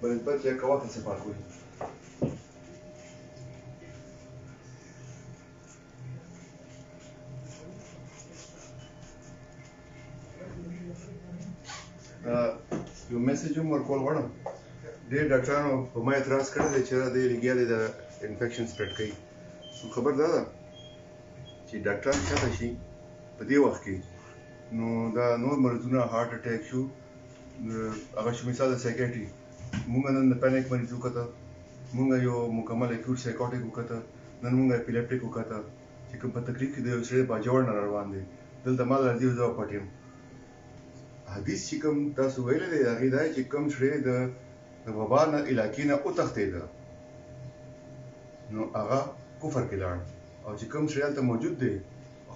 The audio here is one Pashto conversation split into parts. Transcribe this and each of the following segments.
برنج پت یا کوا کیسے پاکوئی یو میسج هم ورکول غواړم ډېر ډاکټرانو په ما اعتراض کړی دی چې دا د لګیا دی د انفیکشن سپریډ کوي نو خبر دا ده چې ډاکټران چاته شي په دې وخت کې نو دا نور مرضونه هارټ اټیک شو هغه چې مثال د سایکیټري موږ نن د پینیک مریض وکړه موږ یو مکمل اکیوټ سایکوټیک وکړه نن موږ اپیلیپټیک وکړه چې کوم په تکلیف کې د یو سړي باجوړ نه روان دی دلته مال راځي زه پټیم حدیث چې کوم تاسو ویل دی هغه دا چې کوم سړي د د وبا نه علاقې نه او تختیده نو هغه کفر کې لاړ او چې کوم سړي ته موجود دی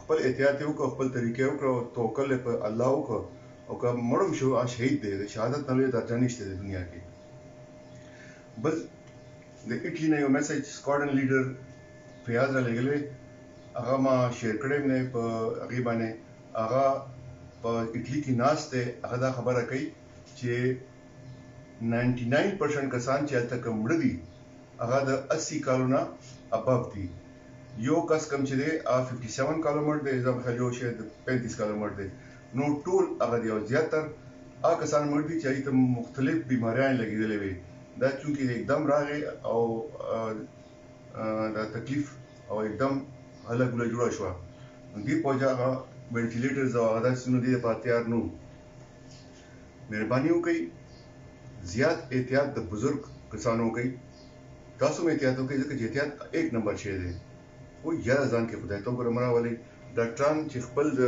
خپل احتیاط وکړ خپل طریقې وکړ او توکل په الله وکړ او که مړ هم شو هغه شهید دی د شهادت نه لوی درجه نشته د دنیا کې بل د اټلی نه یو میسج سکواډن لیډر فیاض را لګلې هغه ما شیر کړم نه په هغه باندې هغه په اټلی کې ناس ته هغه دا خبره کوي چې 99% کسان چې هلته کوم مړ دي هغه د 80 کالو نه اباف دي یو کس کم چې دی 57 کالو مړ دی زم خیال یو شاید 35 کالو مړ دی نو ټول هغه دي او زيات تر هغه کسان مړ دي چې هغوی ته مختلف بيماريانې لګېدلې وې. دا چونکې اکدم راغی او دا تکليف او اکدم هله ګوله جوړه شوه نو دې په وجه هغه وينټيليټرز او هغه داسې څيزونه دې لپاره تيار نه وو. مهرباني وکړئ زيات احتياط د بزرګ کسانو وکړئ، تاسو هم احتياط وکړئ ځکه چې احتياط ايک نمبر شی دی. خو یاره ځان کې خدای ته وګوره مه راولئ ډاکټران چې خپل د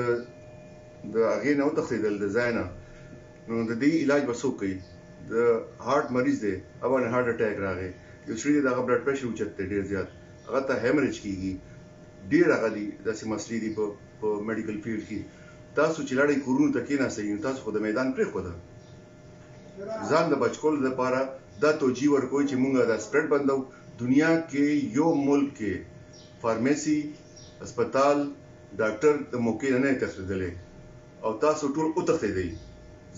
د هغې نه وتښتېدل د ځای نه نو د دې علاج به څوک کوي د هارټ مریض دی هغه باندې هارټ اټیک راغی یو سړي دی د هغه بلډ پرېشر اوچت دی ډېر زیات هغه ته هیمریج کېږي ډېر هغه دي داسې مسلې دي په په میډیکل فیلډ کې تاسو چې لاړئ کورونو ته کېناستئ نو تاسو خو د میدان پرېښوده ځان د بچ کولو لپاره دا توجیه ورکوي چې موږ دا سپریډ بندو دنیا کې یو ملک کې فارمیسی هسپتال ډاکټر د موقع نه نه تښتیدلی او تاسو ټول وتښتیدئ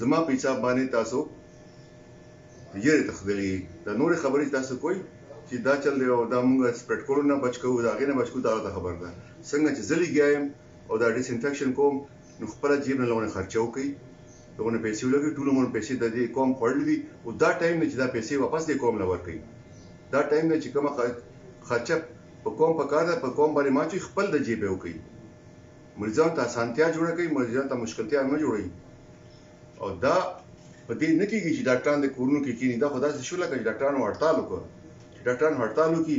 زما په حساب باندې تاسو یری تښتیدلی دا نور خبرې چې تاسو کوئ چې دا چل دی او دا موږ سپریډ کولو نه بچ کوو دا غینه بچ کوو دا غلطه خبره ده څنګه چې زه لګیا یم او دا ډیس انفیکشن کوم نو خپله جیب نه لغونه خرچه وکړي دغونه پیسې ولګي ټول عمر پیسې د دې قوم خوړل دي او دا ټایم نه چې دا پیسې واپس دې قوم له ورکړي دا ټایم نه چې کومه خرچه په قوم په کار ده په قوم باندې ماچوي خپل د جیب وکړي مریضان ته اسانتیا جوړه کوي مریضان ته مشکلتیا نه جوړي او دا په دې نه کېږي چې ډاکټران د کورونو کې کینی دا خو داسې شو لکه چې ډاکټرانو هړتال وکړ چې ډاکټران هړتال وکړي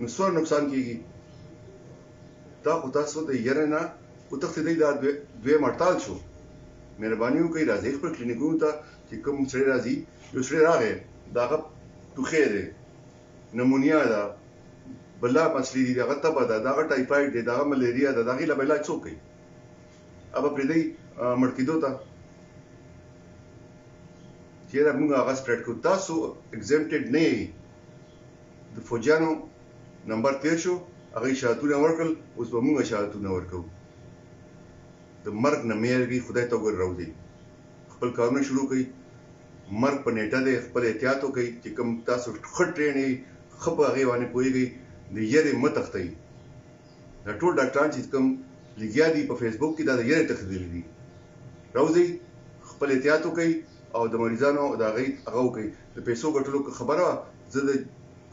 نو څومره نقصان کېږي دا خو تاسو د یره نه وتښتیدئ دا دویم اړتال شو مهرباني وکړئ راځئ خپل کلینیکونو ته چې کوم سړی راځي یو سړی راغی د هغه ټوخی دی نمونیا ده بلا مسلې دي دغه تبه ده دغه ټایفاید دی دغه ملیریا ده دغه لا علاج څوک کوي ابا پرې دی مړ کېدو ته چیرې موږ هغه سپریډ کو تاسو ایگزمپټډ نه یې د فوجیانو نمبر تیر شو هغوی شهادتونه ورکړل اوس به موږ شهادتونه ورکوو د مرګ نه میرګی خدای ته وګوره راوځي خپل کارونه شروع کړئ مرګ په نیټه دی خپل احتیاط وکړئ چې کوم تاسو ښه ټرین یئ ښه په هغې باندې پوهیږئ د یرې مه تښتئ دا ټول ډاکټران چې کوم لګیا دي په فیسبوک کې دا د یرې تښتېدلي دي راوځئ خپل احتیاط وکړئ او د مریضانو د هغې هغه وکړئ د پیسو ګټلو که خبره وه، زه د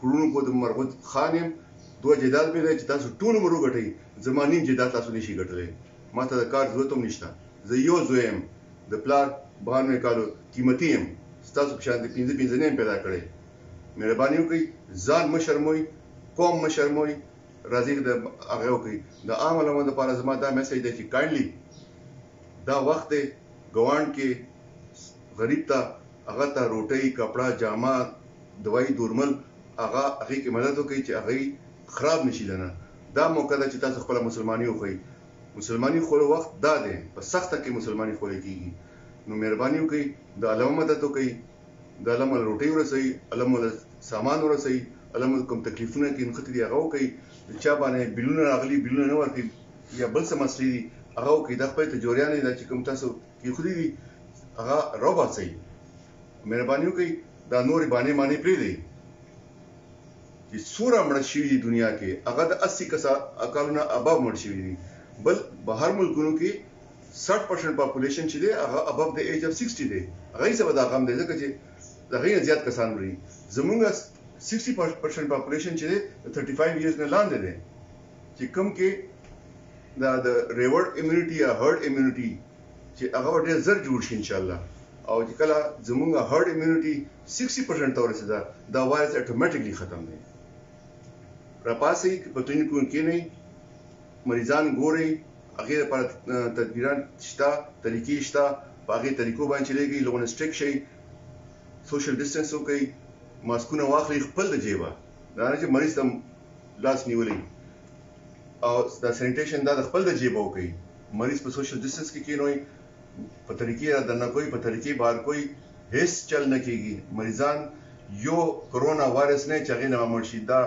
کروړونو په د مرغود خان یم، دوه جیداد مې دی چې تاسو ټول عمر وګټی، زما نیم جیداد تاسو نه شی ګټلی، ما ته د کار ضرورت هم نشته، زه یو زوی یم، د پلار بان مې کالو قیمتی یم، ستاسو په شان د پنځه پنځه نه یم پیدا کړی، مهربانی وکړئ ځان مه شرموئ، قوم مه شرموئ، راځئ د هغه وکړئ، د عام علماء د پاره زما دا میسج دی چې کاینډلی دا وخت دی ګوانډ کې غریب ته. هغه ته روټۍ، کپړه، جامه، دوايي دورمل هغه هغې کې مدد وکړئ چې هغه يي خراب نشي دنه دا موقع ده چې تاسو خپله مسلماني وښيي مسلماني ښوولو وخت دا دی په سخته کې مسلماني ښوولې کيږي نو مهرباني وکړئ د الله مدد وکړئ د الله مو له روټۍ ورسوي الله مو له سامان ورسوي الله مو کوم تکليفونه کې نښتي دي هغه وکړئ د چا باندې بلونه راغلي بلونه نه ورکړي يا بل څه مسلې دي هغه وکړي دا خپل تجوريانې دا چې کوم تاسو کیښودی دی هغه راوباسئ مهربانی وکړئ دا نوری بانی مانی پریږدئ چی څوره مړه شوی دی دنیا کی هغه د اسی کسا کالو نه اباف مړ شوی دی بل بهر ملکونو کی سټ پرسنټ پاپولیشن چی دی هغه اباف د ایج اف سکسټی دی هغی سبا دا غم دی ځکه چی د هغی نه زیات کسان مری زمونږ سکسټی پرسنټ پاپولیشن چی دی د ترټی فایف ایرز نه لاندی دی. چې کوم کې دا د ریورډ امیونټي یا هرډ امیونټي چې هغه ډېر زر جوړ شي ان شاء الله او چې کله زمونږ هرډ امیونټي 60% ته ورسېده دا وایرس اتوماتیکلی ختم دی راپاسي په کلینیکونو کې نه مریضان ګوري هغه لپاره تدبیران شته طریقې شته په هغه طریقو باندې چلیږي لوګونه سټیک شي سوشل ډیسټنس وکړي ماسکونه واخلي خپل د جیبه دا نه چې مریض ته لاس نیولی او دا سینیټیشن دا د خپل د جیبه وکړي مریض په سوشل ډیسټنس کې کینوي په طریقې را دننه کوي په طریقې بهر کوي هیڅ چل نه کیږي مریضان یو کرونا وایرس نه چې هغې نه مړ شي دا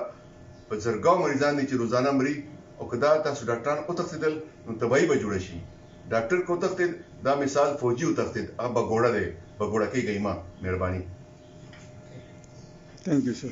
په زرګاو مریضان دي چې روزانه مري او که دا تاسو ډاکټران وتښتېدل نو تباهي به جوړه شي ډاکټر که وتښتېد دا مثال فوجي وتښتېد هغه بګوړه دی بګوړه کېږئ مه مهرباني Thank you, sir.